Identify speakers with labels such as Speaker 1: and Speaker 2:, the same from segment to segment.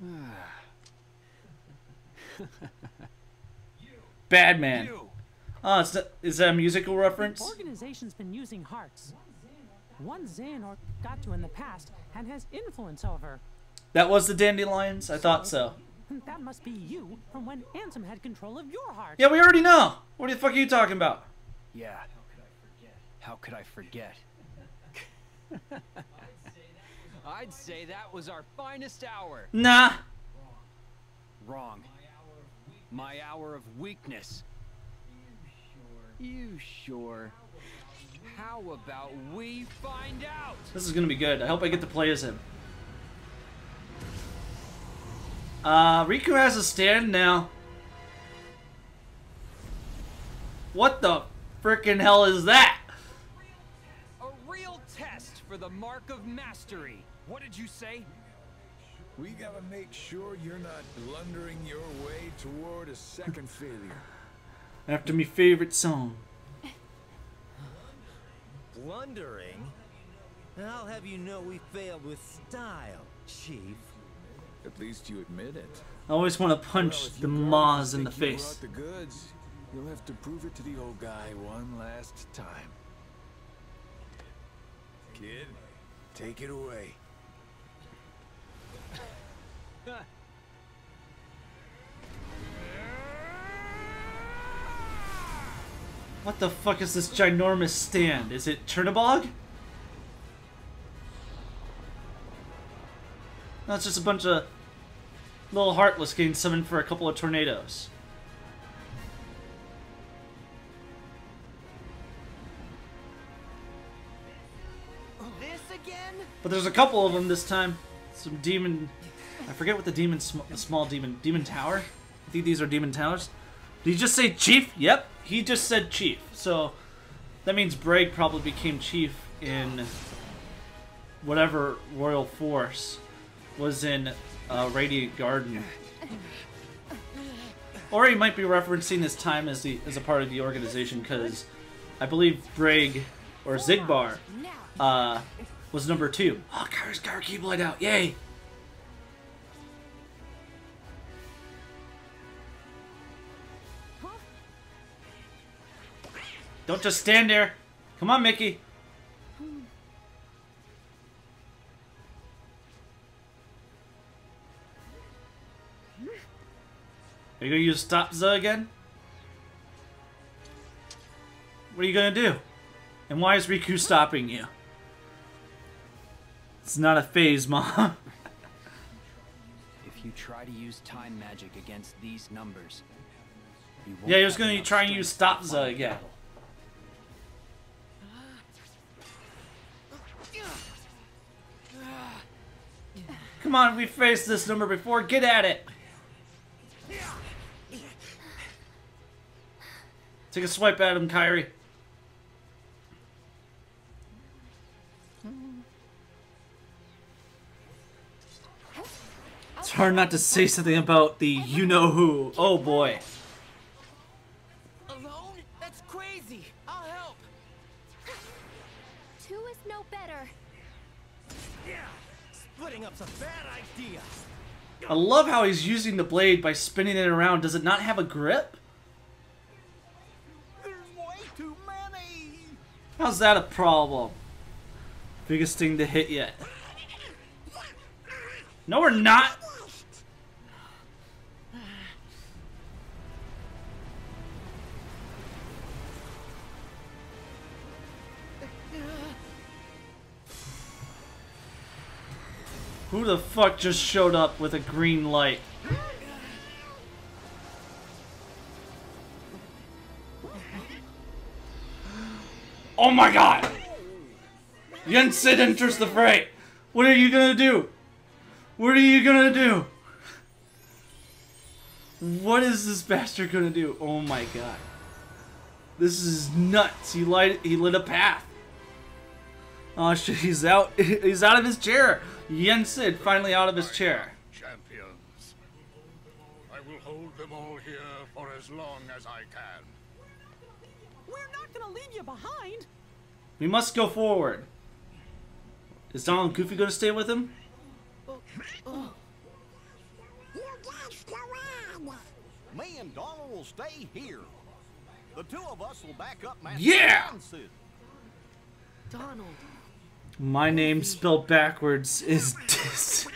Speaker 1: Bad man.
Speaker 2: Ah, you.
Speaker 1: Oh, it's not, is that a musical reference?
Speaker 3: Organization's been using hearts. One Xehanort got to in the past and has influence over.
Speaker 1: That was the Dandelions? I thought so.
Speaker 3: That must be you from when Ansem had control of your heart.
Speaker 1: Yeah, we already know. What the fuck are you talking about?
Speaker 2: Yeah. How could I forget? I'd say that was our finest hour.
Speaker 1: Nah.
Speaker 2: Wrong. My hour of weakness. You sure? You sure. How about we find out?
Speaker 1: This is gonna be good. I hope I get to play as him. Uh, Riku has a stand now. What the frickin' hell is that?
Speaker 2: A real test for the mark of mastery. What did you say?
Speaker 4: We gotta make sure you're not blundering your way toward a second failure.
Speaker 1: After me favorite song.
Speaker 5: Blundering? I'll have you know we failed with style, Chief.
Speaker 4: At least you admit it.
Speaker 1: I always want to punch
Speaker 4: Well,
Speaker 1: the
Speaker 4: you
Speaker 1: Maz in the
Speaker 4: think you
Speaker 1: face.
Speaker 4: brought the goods. You'll have to prove it to the old guy one last time. Kid, take it away.
Speaker 1: What the fuck is this ginormous stand? Is it Chernobog? No, it's just a bunch of little heartless getting summoned for a couple of tornadoes.
Speaker 5: This again?
Speaker 1: But there's a couple of them this time. Some demon. I forget what the demon, sm the small demon, demon tower. I think these are demon towers. Did he just say chief? Yep, he just said chief. So that means Braig probably became chief in whatever royal force was in uh, Radiant Garden. Or he might be referencing his time as the as a part of the organization because I believe Braig or Xigbar uh, was number two. Oh, got her Keyblade out. Yay! Don't just stand there. Come on, Mickey. Are you gonna use Stopza again? What are you gonna do? And why is Riku stopping you? It's not a phase, Mom.
Speaker 2: If you try to use time magic against these numbers, you won't
Speaker 1: yeah, he was gonna try and use
Speaker 2: Stopza
Speaker 1: again. Come on, we faced this number before. Get at it. Take a swipe at him, Kairi. It's hard not to say something about the you know who. Oh boy.
Speaker 5: Alone? That's crazy. I'll help.
Speaker 6: Two is no better.
Speaker 5: Splitting up's a bad idea.
Speaker 1: I love how he's using the blade by spinning it around. Does it not have a grip?
Speaker 5: There's way too many.
Speaker 1: How's that a problem? Biggest thing to hit yet. No, we're not. Who the fuck just showed up with a green light? Oh my god! Yensid enters the fray! What are you gonna do? What are you gonna do? What is this bastard gonna do? Oh my god. This is nuts. He light he lit a path. Oh shit, he's out he's out of his chair. Yen Sid finally out of his chair.
Speaker 7: Champions. I will hold them all here for as long as I can.
Speaker 3: We're not gonna leave you behind.
Speaker 1: We must go forward. Is Donald and Goofy gonna stay with him?
Speaker 6: Me and Donald will stay here. The two of us will back up Master
Speaker 1: Yeah!
Speaker 6: Johnson.
Speaker 8: Donald.
Speaker 1: My name spelled backwards is Dis.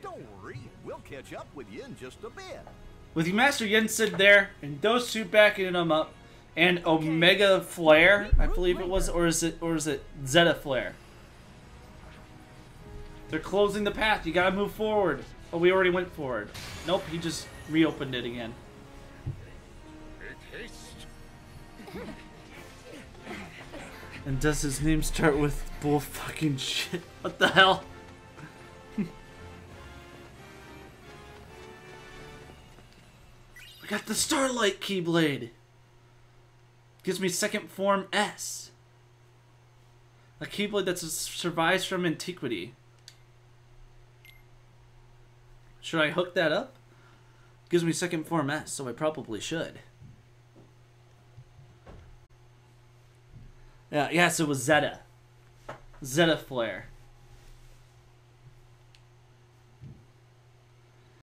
Speaker 6: Don't worry, we'll catch up with you in just a bit.
Speaker 1: With Master Yensid there, and those two backing him up, and Omega Flare, I believe it was, or is it, or is it Zeta Flare? They're closing the path. You gotta move forward. Oh, we already went forward. Nope, he just reopened it again. And does his name start with bull fucking shit? What the hell? I got the Starlight Keyblade. Gives me second form S. A Keyblade that survives from antiquity. Should I hook that up? Gives me second form S, so I probably should. Yeah, yes, it was Zeta. Zeta Flare.